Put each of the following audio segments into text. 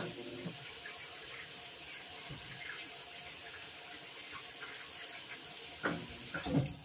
Thank you.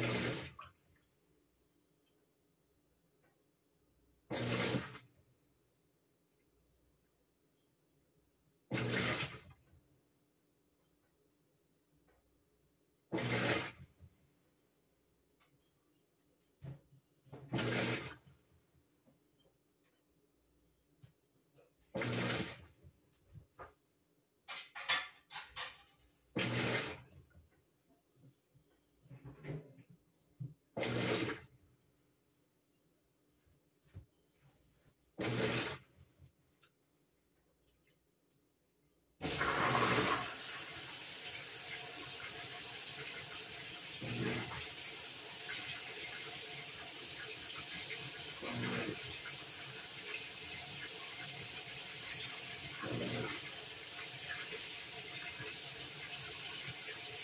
you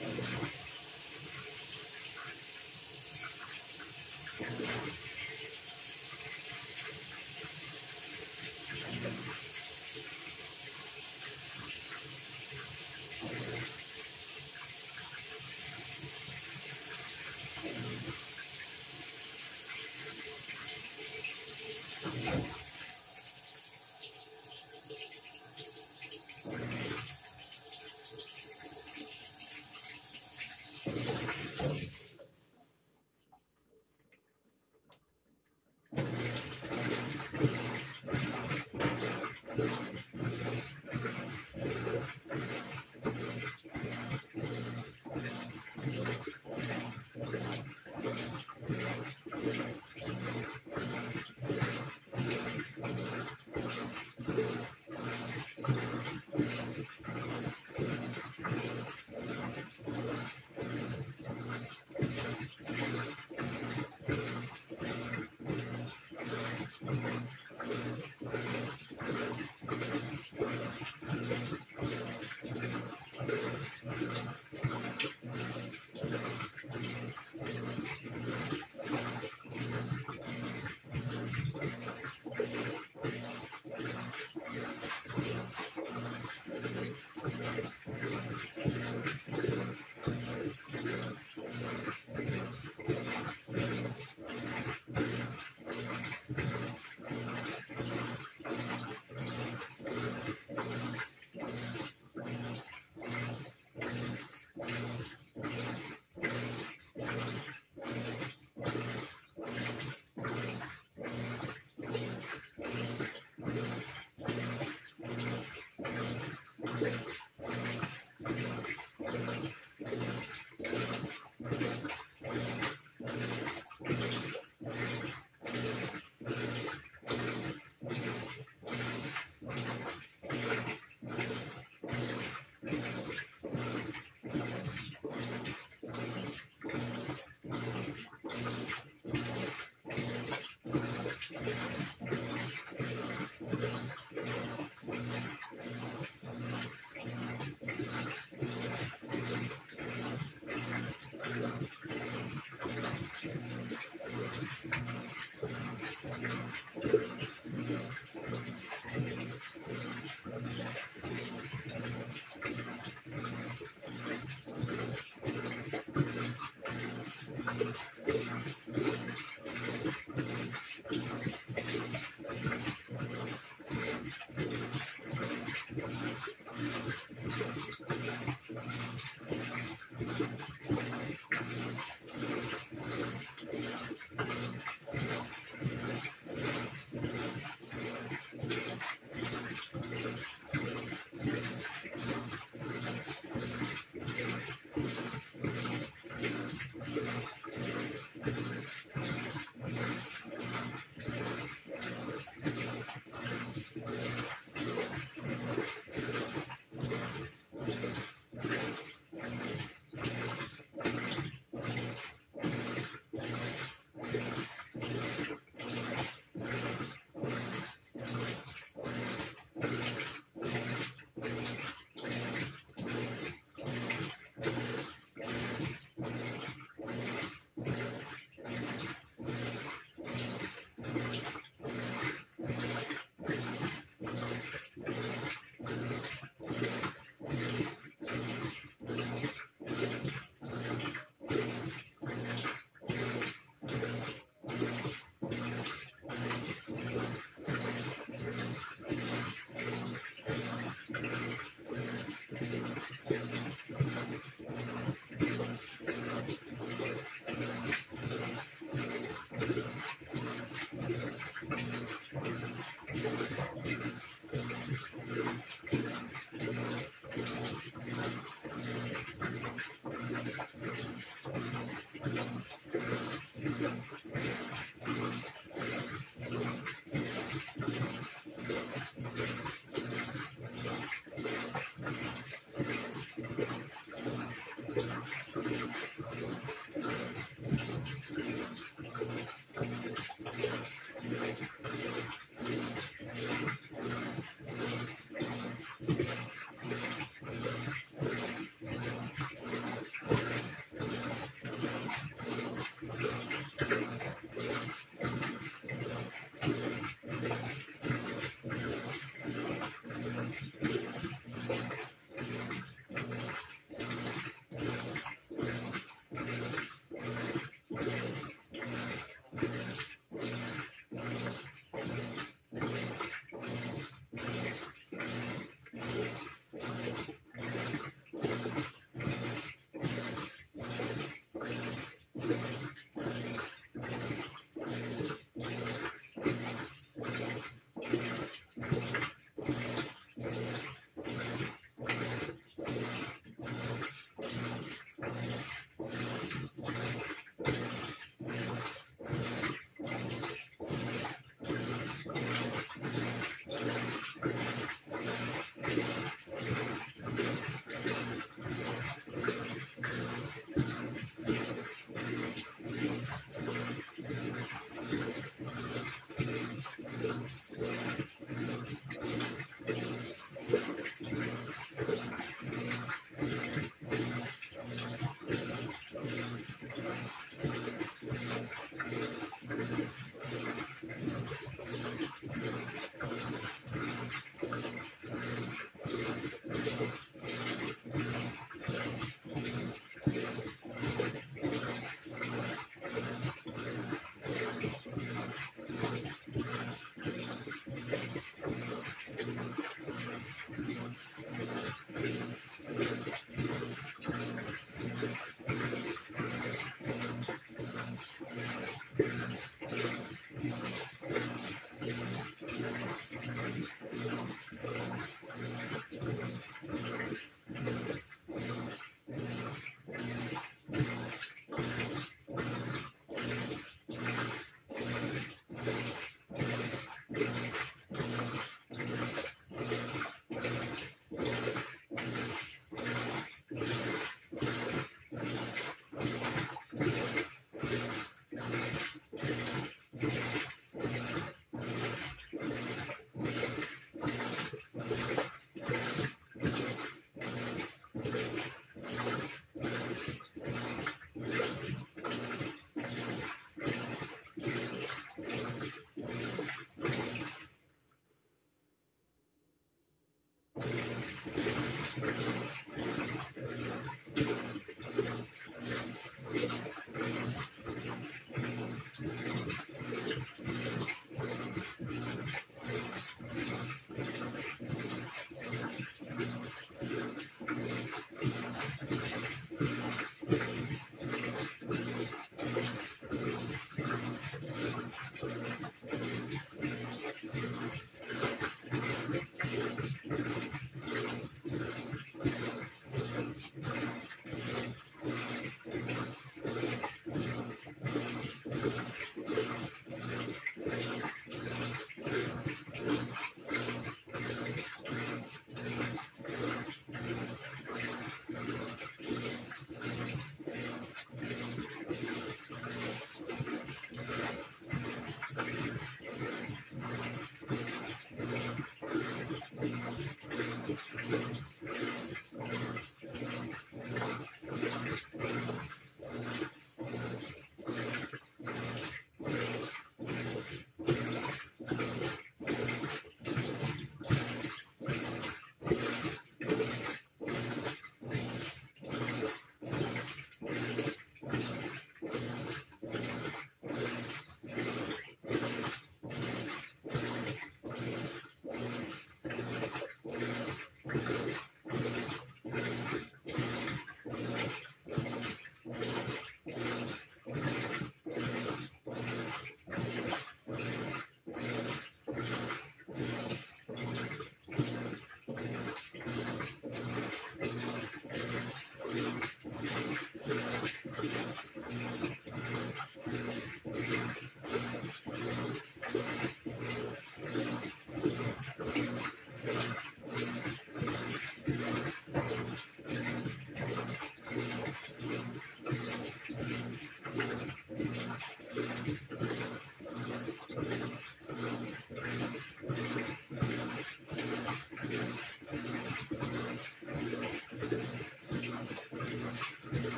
Thank you.